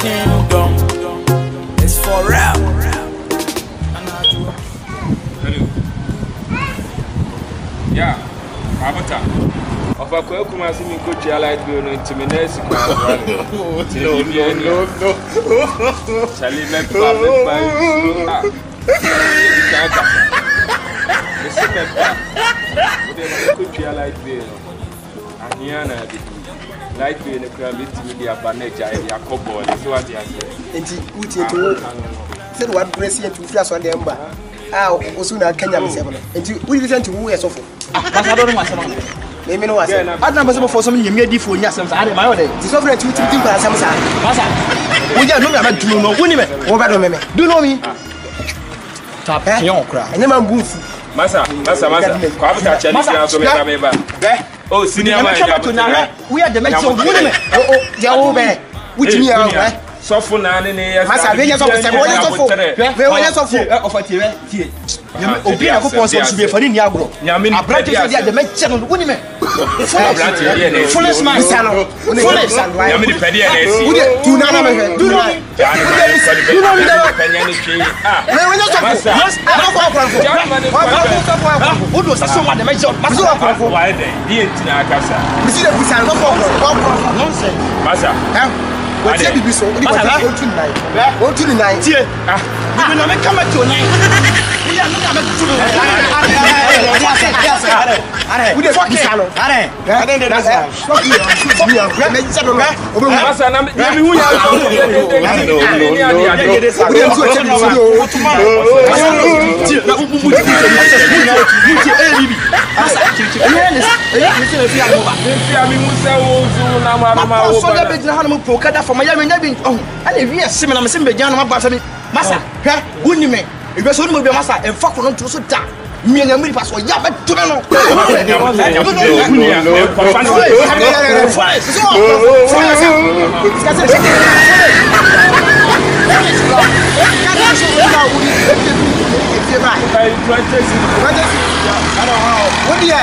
kingdom is for real. Hello. Yeah, Abuta. Of a quick, I see me coach your light bill into me next. No, no, no, no. Shall we make public by you? Listen, Peppa. We're going to coach your light bill. And here I be laipɛ ah, oh. ah, no kora mɛtumi de aba no agyae de akɔ bɔɔle sɛ wade aseɛ enti wotie to wo sɛde wabrɛ sɛ yɛtu wofiri asɔre deɛ mba a wo so na ka nyame sɛm no enti wode sɛ nti woyɛ sɔfo basadɔ no wasɛm mɛmi no wasɛm adena mpɛ sɛ mɔfɔ sɔm nyamia difoɔ nyɛ asɛm saa ade mayɛ dɛ nti sɔfo no ati wotimi di nkwa asɛm saa basa wogyɛ no nyama dunu no woni mɛ wobɛdɔ mɛ mɛ duno mi tapɛyɛ wo kora ɛnyɛ ma mbu mfu masa masa masa kwa abota kyɛ ne sia so mɛta meba bɛ eh? Oh, siniya ma ye jabu tɛmɛ u y'a dɛmɛ tiɲɛ o mun de mɛ o o jɛ o so u ti mi yɛrɛ o bɛ. sɔfo naani ni yasa masa a bɛ ɲɛsɔfo sɛ o ɲɛsɔfo bɛ o ɲɛsɔfo ɛ ɔfɔ tiɲɛ bɛ tiɲɛ o bi na ko pɔnsɔn fani nin y'a gulɔ a bila tɛ sɛ diya dɛmɛ tiɲɛ o mun de mɛ fɔlɔ fɔlɔ suma sanɔ fɔlɔ sanɔ ɲamini pɛdi yɛrɛ ye si tu nana mɛ fɛ tu nana yíná mi dára mẹ wọ́n yẹ sọ́kù má kọ́ àkùràfọ̀ o dùn sasọ́ wa dẹ̀mẹ́ jẹun má sọ́ àkùràfọ̀. wà á dẹ̀ bí yẹn tina akasa. bisi de busa lọ́kọ̀ ọ̀kùràfọ̀ nọ́ọ̀sẹ̀. masa wọ́n tiẹ̀ bìbí so o tún nìyàn o tún nìyàn tiẹ̀ bìbí náà mi kàmẹ́ tó náà sɔdɛ masa hwɛ wonim ewiase onímọ̀ ibi amasa ẹ̀fọ́ kọ̀ọ̀nà tó so da miẹnyẹ mi pa so ya bẹ tẹmẹ nọ. wọ́n di yẹ.